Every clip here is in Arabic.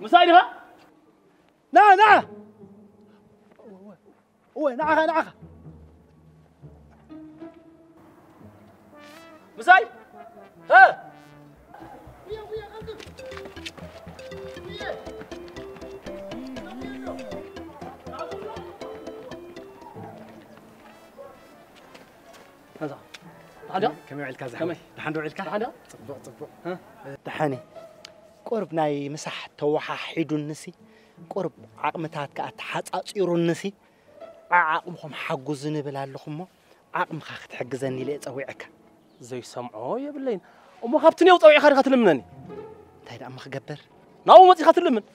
misali ha na'a هو uwe na'a ha ها؟ ha misali ha كذا تعال كم يوعي الكذا كم؟ تحن روعي ها تحن تحاني ናይ ምሳሕ ተወሓሒዱ ንሲ ቁርብ ዓቕምታት ከዓ ተሓፃፂሩ ንሲ ዓቕምኹም ሓጉዝ ንብል ኣለኹ እሞ ዓቕምኻ ክትሕግዘኒ ኢለ ፀዊዕካ ዘይሰምዖ የብለይን እሞ ካብቲ ነው ፀዊዕኻ ዲኻ ትልምነኒ እንታይ ደኣ እሞ ክገብር ናብኡ መፂኻ ትልምን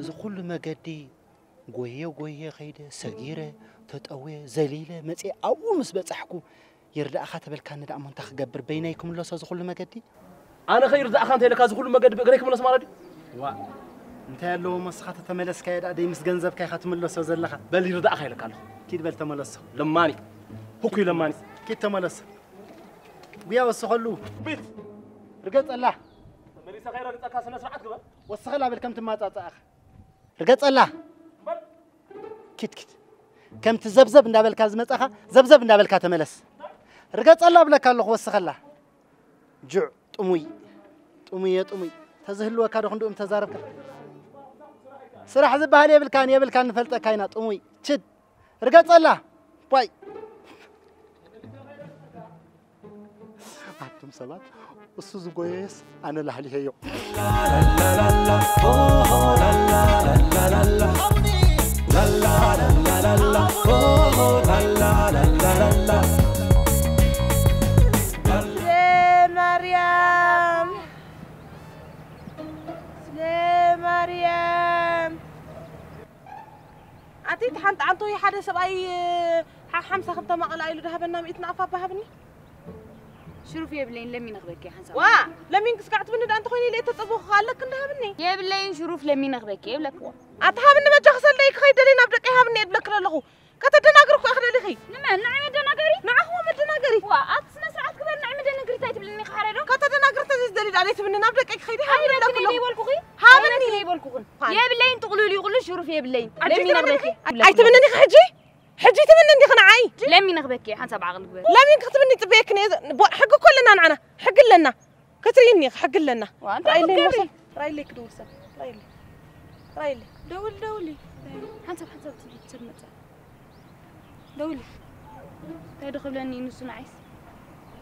እዚ ኩሉ መገዲ ጎየ ጎየ ከይደ ሰጊረ ተጠውየ ዘሊለ መፂ ኣብኡ ምስ በፃሕኩ ይርዳእኻ ተበልካኒ ደኣ እሞ እንታይ ክገብር በይናይ ክምለሶ እዚ ኩሉ መገዲ أنا خير ذا أخان تهلك هذا كله ما قد بقريك من أسمار دي وا. أنت لو ما صحت تملس كايد أدي مس جنزب كاي ختم الله سو زلخة. بل يرضى أخي لك كيد بل تملس لماني. هكوي لماني. كيد تملس ويا وسخلو بيت. رجعت الله. تملس خير رجعت كاس الناس رعتك بقى وسخلا بالكم تمات أخ رجعت الله. كيد كيد. كم تزبزب ندابل كاز متأخا زبزب ندابل كاتملس رجعت الله بلا كالله وسخلا جوع. ጥሙይ ጥሙይ የጥሙይ ተዝህልወካ ዶ ክንድኡም ተዛረብካ ስራሕ ዝበሃል የብልካን የብልካ ንፈልጠካ ኢና ጥሙይ ችድ ርገፀላ ባይ ኣቱም ሰባት እሱ ዝጎየስ ኣነ ላሕሊሄዮ ማርያም أعطيت حنت عن طوي حدا سب أي آه، حمسة خمسة ما قال إله ذهب النام إتنا أفا بهبني. شو يا بلين؟ لمين أخبرك يا حنسة وا لمين كسكعت بني أنت خويني ليت أبو خالك كن ذهبني يا بلين شو روف لمين أخبرك يا بلك أتها بني ما جخس ليك خي دلي نبلك إيه بني أبلك رلاو كتر دناقرك أخر لي خي نعم نعم دناقري نعم هو ما دناقري وا أتس نسعت زيت بلني قحريرو كاتا دنا قرت زيت دليل عليه تمنى نبلك اك خيدي هاي بلا كلو هاي بلا هاي بلا كلو هاي بلا كلو يا بلاي تقولوا لي يقولوا شوف يا بلاي لمي نغبك اي تمنى نخ حجي حجي تمنى ندي خنا عاي لمي نغبك يا حنت بعغن بك لمي نخ تمنى تبيك كنيز حق كلنا نعنا حق لنا. كتري نيخ حق لنا. رأي لي رأي لي كدوسا رأي لي. رأي لي. دول دولي. حنت حنت تمنى دولي. تدخل لاني نص نعيس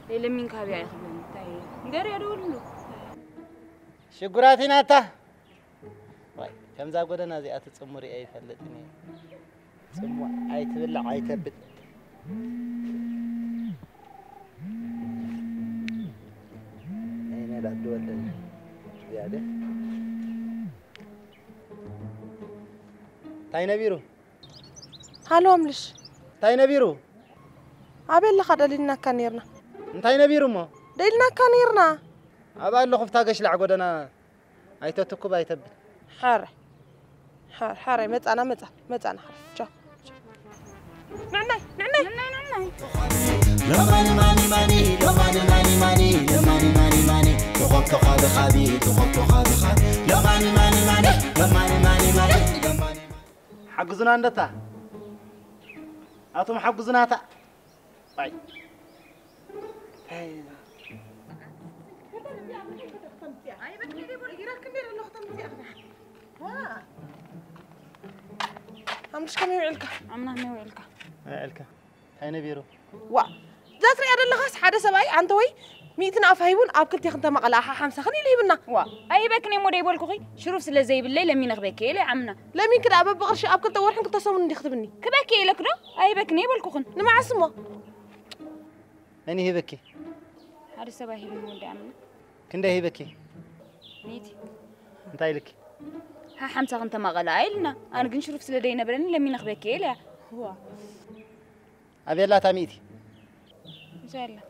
لمين كابي يا خبن تاي ندير يا ناتا واي كم ذا غدنا زي اتتصمري اي فلطني صموا اي تبلع اي تبت اين دابدو ولا زياده تاي نبيرو هالو ملش تاينا بيرو أبي اللي كان يرنا እንታይ ነቢሩ እሞ ደሊልናካ ነርና ኣብ ኣለኹ ፍታ ገሽላዕ ጎደና ኣይተትኩብ ኣይተብጥ ሓረ ሓረ ሓረ መፃና መፃ መፃና ሓረ ቻው ንዕናይ ንዕናይ نعم نعم لماني ماني ماني لماني ماني ماني لماني ماني ماني تخط خابي خابي تخط خابي خابي لماني ماني ماني لماني ماني ماني لماني ሓግዙና እንደታ ኣቶም ሓግዙናታ فاهمة عمش كم يعلك عمنا هم يعلك يعلك أين بيرو وا. ذات رأي الله خاص حدا سباي عن توي ميتنا أفهيبون أبكل تيخن تما قلاها حمسة خلي لي بنا. وا. أي بكني مودي بقول كوي شروف سلا زي بالليل. لمين أخبيك إيه عمنا. لمين كده أبى بقرش أبكل تورحن كنت أصلا من يخدمني كباكي لك أي بكني بقول كوخن. نما عسمه أنا هي بكي هرسة بهي مولد أمنا كندا هي بكي نيتي أنت لك ها حمسة أنت ما غلا إلنا أنا كن شرف سلدينا برني لمين أخبك إلا هو أبي لا تاميتي إن شاء الله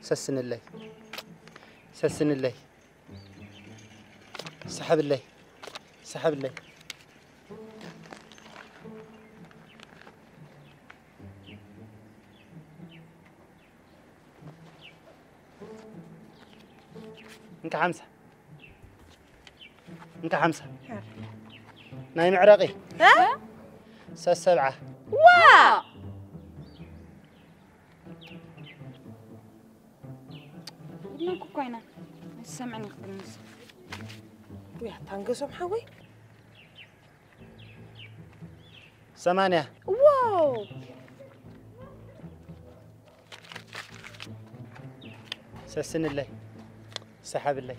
سسن الله سسن الله سحب اللي سحب اللي انك حمسة انك حمسة نايم عراقي. ها؟ ساس سبعة وا بدنا كوكاينا سمعني خدمة ويا تنقصهم حوي ثمانية واو! سسن اللي سحب اللي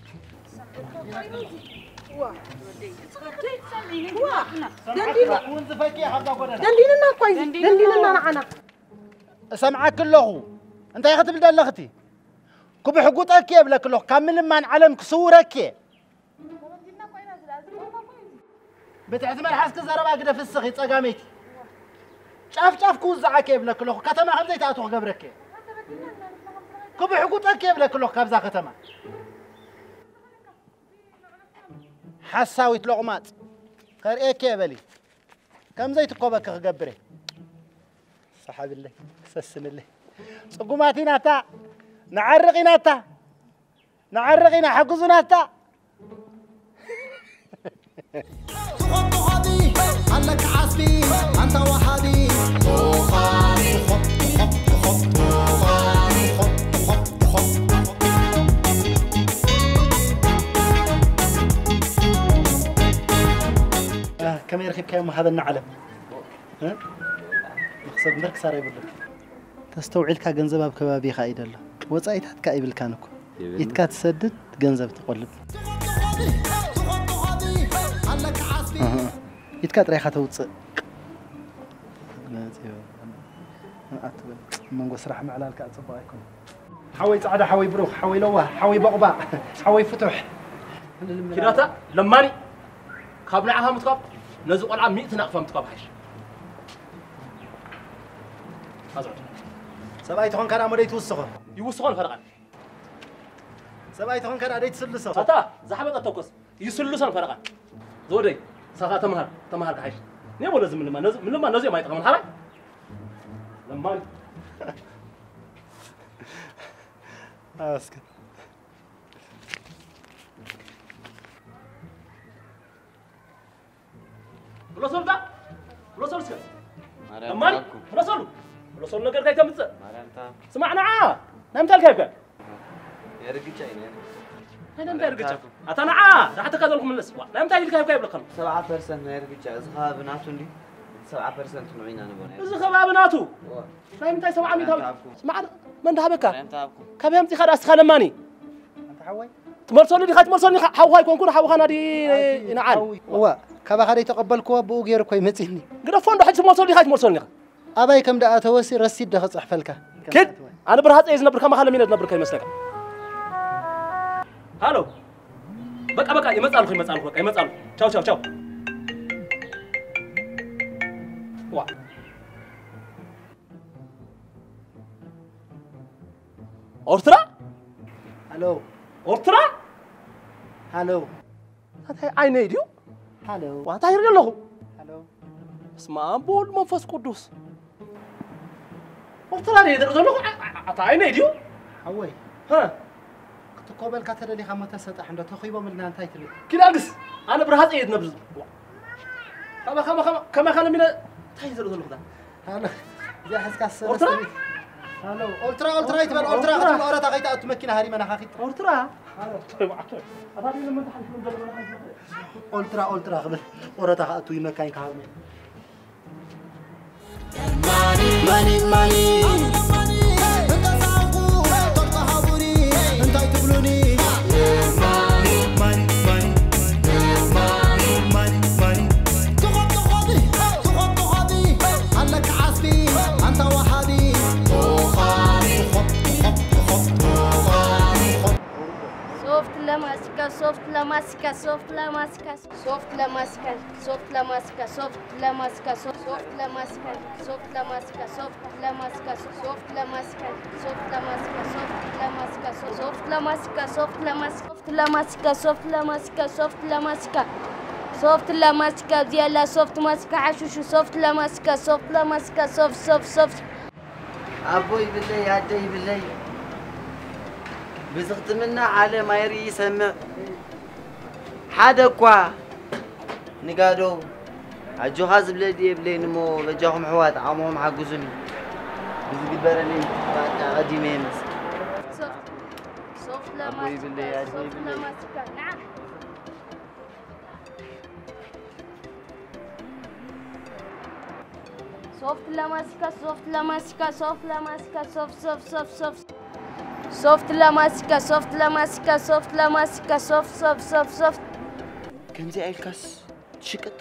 دنديننا كويس دنديننا نعنا سمعك كله انت يا ختم دلختي كوب حقوقك يا بلا كله كامل من علم كسورك بتعتمد حاسك زربا قد في السخي ጸጋሜቲ ጫፍ ጫፍ ክውዛዓከ የብለክ ኣለኹ ከተማ ከምዘይ ተኣትዎ ክገብረከ ክቡ ሕጉጠከ የብለክ ኣለኹ ካብዛ ከተማ ሓሳዊት ለቑማፅ ከርእየከ የበሊ ከምዘይ ትኮበከ ክገብረ ሰሓብለይ ሰስንለይ ፅጉማት ኢናታ ንዓርቕ ኢናታ ንዓርቕ ኢና ሓግዙናታ تخط خبي علك عصبي انت وحدي خابي خط خط خابي خط خط خط آه كما يركب كيما هذا النعلم ها مقصد مرك صار يقول لك تستوعلك ገንዘብ ኣብ ከባቢኻ ይደሎ ወፃኢታትካ ይብልካን እኮ ኢትካ ትሰድድ ገንዘብ ትቆልብ ኢትካ ጥራይካ ተውፅእ መንጎ ስራሕ ምዕላልካ ፅቡቅ ኣይኮነ ሓወይ ፃዕዳ ሓወይ ብሩኽ ሓወይ ለዋህ ሓወይ በቕባቕ ሓወይ ፍቱሕ ኪዳታ ለማኒ ካብ ንዓኻ ምትካብ ነዚ ቆልዓ ሚእቲ ናቕፋ ምትካብ ሓይሽ ኣዝዑ ሰብኣይ ትኾን ከዳ ሞደይ ትውስኾ ይውስኾን ፈረቓን ሰብኣይ ትኾን ከዳ ደይ ትስልሶ እታ ዝሓበጠ ተኮስ ይስሉሶን ፈረቓን ዝወደይ ሳኻ ተምሃር ተምሃር ክሓይሽ ኔ ወለ ዚ ምልማ ነዚ- ምልማ ነዚኦም ኣይጠቕምን ሓራይ ለማኒ ኣስከ ብሎሶልታ ብሎሶል ስከ ለማኒ ብሎሶሉ ብሎሶሉ ነገር ካይ ተምፅእ ስማዕ ንዓ ናይ ምንታይ ልካ ይብከ ናይ ምንታይ ርግጫ أتانا عاد حتى كذا لكم الأسبوع. لا متى يلقى يبقى يبلقهم سبعة برسنت نير بيجا إزها بناتو لي سبعة برسنت أنا نبغى إزها خبا بناتو لا متى سبعة مية سمعنا من ده بكا كم يوم تخاد أسخان ماني أنت حوي؟ تمرسوني دي خات مرسوني حوها يكون كل هو كبا يتقبل كوا بوجير كوي متيني قد فون ده حج مرسوني خات مرسوني أباي كم ده أتوسي رصيد ده صحفلك كد؟ أنا برهات إيز نبرك ما خلا مين نبرك المسلك هلو. በቃ በቃ ይመጣሉ ይመጣሉ በቃ ይመጣሉ። ቻው ቻው ቻው። ዋ ኤርትራ ሃሎ ኤርትራ ሃሎ እንታይ ዓይነ ድዩ ሃሎ ዋ እንታይ ርኢ ኣለኹ ሃሎ በስመ አብ በወልድ መንፈስ ቅዱስ ኤርትራ ደ ዘለኹ ኣታ ዓይነ ድዩ ኣወይ تقبل كتر اللي خمسة ستة حمد تخيبه من نان تايت لي كل أجلس أنا برهات أيد نبز. خم خم خم كم خلنا من تايت زلو زلو خدا أنا يا حس كاس أوترا هلو أوترا أوترا أيت من أوترا أتوم أورا تغيت أتوم كنا هاري من أخاك أوترا هلو طيب أوترا أنا من أوترا أوترا خبر. أورا تغ أتوم مكان كهارم Money, money, money. سوفت لا ماسكة سوفت لا ماسكة سوفت لا ماسكة سوفت لا ماسكة سوفت لا ماسكة سوفت لا ماسكة سوفت لا ماسكة سوفت لا ماسكة سوفت لا ماسكة سوفت لا ماسكة سوفت لا ماسكة سوفت لا ماسكة سوفت لا ماسكة سوفت لا ماسكة سوفت لا ماسكة سوفت لا ماسكة سوفت لا ماسكة سوفت لا ماسكة ديالها سوفت ماسكة عشوش سوفت لا ماسكة سوفت لا ماسكة سوفت سوفت سوفت أبوي بالله يا بالله ብዝኽትምና ዓለም ኣይርኢ ይሰምዕ ሓደ እኳ ንጋዶ ኣጆኻ ዝብለዲ የብለይን እሞ በጃኹም ኣሕዋት ዓቕሞም ሓግዙኒ ብዝግበረኒ ባቃ ቀዲመ የምስ ሶፍት ሶፍት أبوي بالله يا ለማስካ أبوي ሶፍት بالله. ለማስካ نعم ሶፍት ለማስካ ሶፍት ለማስካ ሶፍት ለማስካ ሶፍት ሶፍት ሶፍት سوفت لا ماسكا سوفت لا ماسكا سوفت لا ماسكا سوفت سوفت سوفت سوفت كنزي اي الكاس تشكت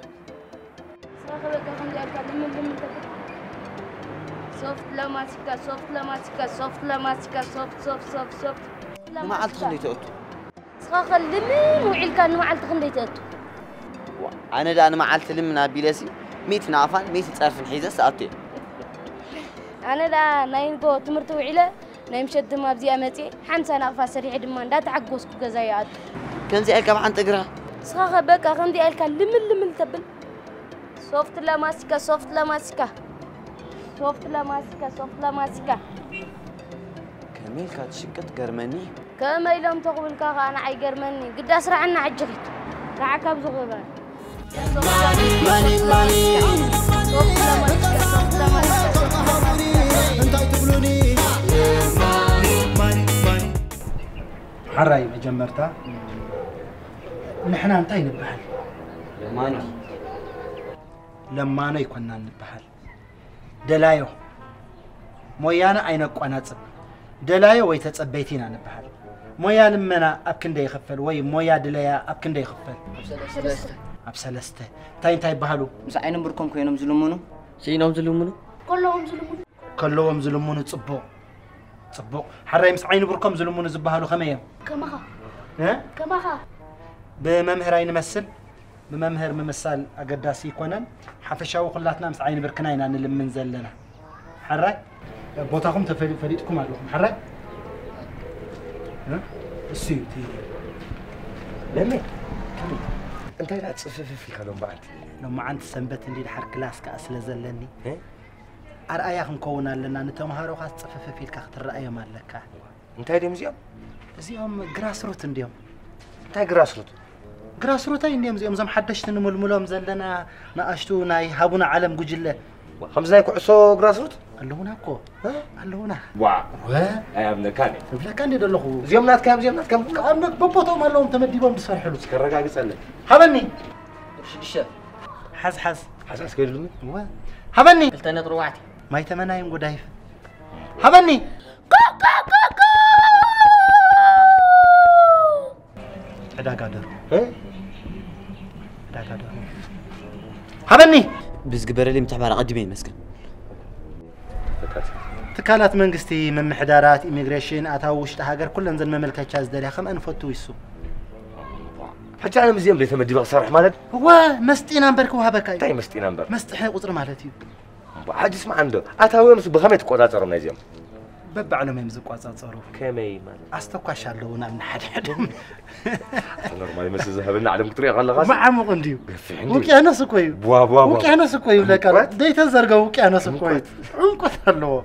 سوفت لا ماسكا سوفت لا ماسكا سوفت لا ماسكا سوفت سوفت سوفت سوفت ما عاد خليته صخر لمن وعيل كان ما عاد خليته أنا لا أنا ما عاد لمنا بيلاسي ميت نعفان ميت تعرف الحيزه ساعتين أنا لا ناين جو تمرت وعيله ናይ ምሸት ድማ ኣብዚኣ መፅእ ሓንሳ ናቕፋ ሰሪሐ ድማ እንዳተዓጎስኩ ገዛ ይኣቱ ከምዚ ኢልካ ብሓንቲ እግራ ስኻኸ በቃ ከምዚ ኢልካ ልምን ልምን ተብል ሶፍት ለማስካ ሶፍት ለማስካ ሶፍት ለማስካ ሶፍት ለማስካ ከመይ ኢልካ ትሽቅጥ ገርመኒ ከመይ ኢሎም ተኽብልካ ከዓ ንዓይ ገርመኒ ግዳ ስራዕና ዓጅኺት ከዓ ካብ ዝኽበ ማኒ ማኒ حراي مجمرتا نحن انتي نبحل لمانا لمانا يكون نبحل دلايو مويانا أين قناصب دلايو وي تصبيتينا نبحل مويا لمنا أب كندا يخفل وي مويا دلايا أب كندا يخفل. أب سلستة. تاي تاي بحالو مس عين مركم كوينم زلمونو؟ سينوم زلمونو؟ كلهم زلمونو. كلهم زلمونو تصبو ፅቡቕ ሓራይ ምስ ዓይኒ ብርኮም ዝልምኑ ዝበሃሉ ከመይ እዮም ከማኻ እ? ከማኻ ብመምህር ኣይንመስል ብመምህር ምምሳል ኣገዳሲ ይኮነን ሓፈሻዊ ኩላትና ምስ ዓይኒ ብርክና ኢና ንልምን ዘለና ሓራይ ቦታኹም ተፈሊጥኩም ኣለኹም ሓራይ እ? እሱ እዩ እቲ ለመይ እንታይ ዳ ፅፍፍፍ ኢኻ ሎም በዓልቲ ሎማዓንቲ ሰንበት እንዲ ድሓር ክላስ ከዓ ስለ ዘለኒ እ? أرأي أخن كونا لنا نتمهارو خاص تصفف في الكاخت الرأي مالك أنت هاي ديم زيوم؟ زيوم جراس روت نديوم أنت هاي جراس روت؟ جراس روت هاي نديوم زيوم زم حدش تنمو الملوم زلنا نقاشتو ناي هابونا عالم قجلة خمس نايكو عصو جراس روت؟ قال هنا كو ها؟ قال هنا وا وا اي ابن كاني ابن كاني دول اخو زيوم نات كام زيوم نات كام عمك بوبوتو مالهم تمدي بهم بسر حلو سكرك هاي سالك هبني الشيف حز حز حز حز كيف هبني قلت أنا طروعتي ما يتمنى ينقو دايف هبني. كوكو كوكو أدا قادر. إيه؟ قادر. هبني. بس قبر لي متحبار قدمين مسكن. تكالات منقستي من محدارات اميغريشن أتاوش تهاجر كل انزل مملكة تشاز داري خم انفوتو يسو. حتى أنا مزيان بلي ثم الدماغ هو مستي نمبر كو هبكاي طيب مستي نمبر. مستي مالتي وحد اسمع عنده. أتاويهم بخمت قوة ترى من زيهم بب على مهم زقوة ترى كم أي ما أستوى شالونا من حد حدهم. نورمالي مس الذهب لنا علم كتري غلا غاز. ما عم غنديو وكي أنا سكوي بوا بوا بوا. وكي أنا سكوي ولا كار ديت الزرقة وكي أنا سكوي عم كتالو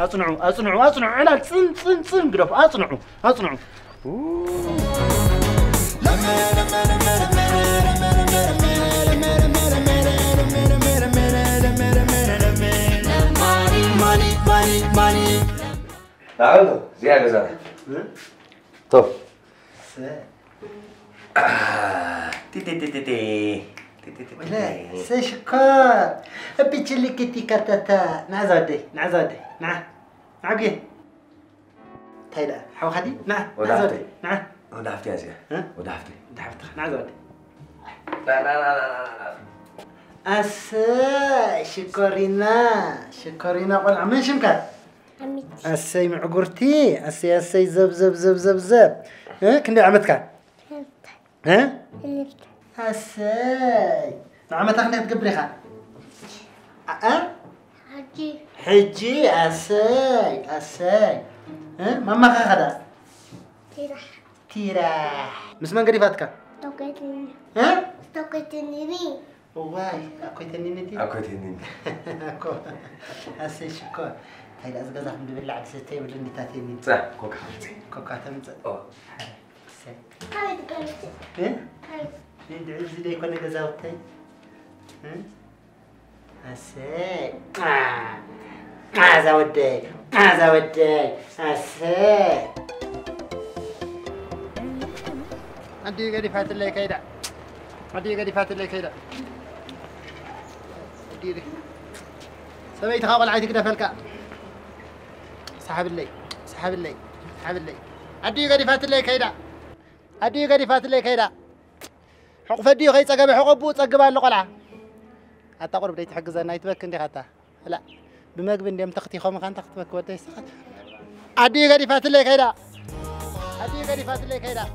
أصنعوا أصنعوا أصنعوا علاج سن سن سن قرف. أصنعوا أصنعوا لما لما. Aldo, sehr gesagt. Ne? Top. سي. شكار. بيتي اللي كنتي كاتاتا. نع زادي نع زادي نع نع كي تايدا حو خدي نع نع زادي نع ودعفتي يا زيا. ودعفتي دعفتي نع زادي لا لا لا لا لا أسا شكرنا شكرنا قلع من شمكات أسي معقورتي أسي أسي زب زب زب زب زب. ها كندي عمتك؟ ها؟ هساي نعمتك انك تقبريها ها حجي. حجي اساي اساي ها؟ ماما خدا ترح تيراح. مس من قريباتك؟ توقيتني ها؟ توقيتني مين واي اكو تنين انت اكو تنين اكو هسي شكو هاي لاز غزا حمد بالله عاد ستي ولا انت تاتيني صح كوكا حمزي كوكا تمز آه هاي تقلت ها هاي عند عز لي كنا غزاوتي ها هسي آه آه زودي آه زودي هسي عندي قدي فات اللي كيدا عندي قدي فات اللي كيدا عندي سويت خاول عيتك دفلك سحب اللي سحب اللي سحب اللي عندي قدي فات اللي كيدا. عندي قدي فات اللي كيدا. حق فدي خي صقب حقبو صقب على قلعه حتى قرب ديت حجزنا يتبك عندي حتى. لا بمقب انديم تختي خو مكان تختبك ودي سخت عدي غادي فات لي كيدا. عدي غادي فات لي كيدا.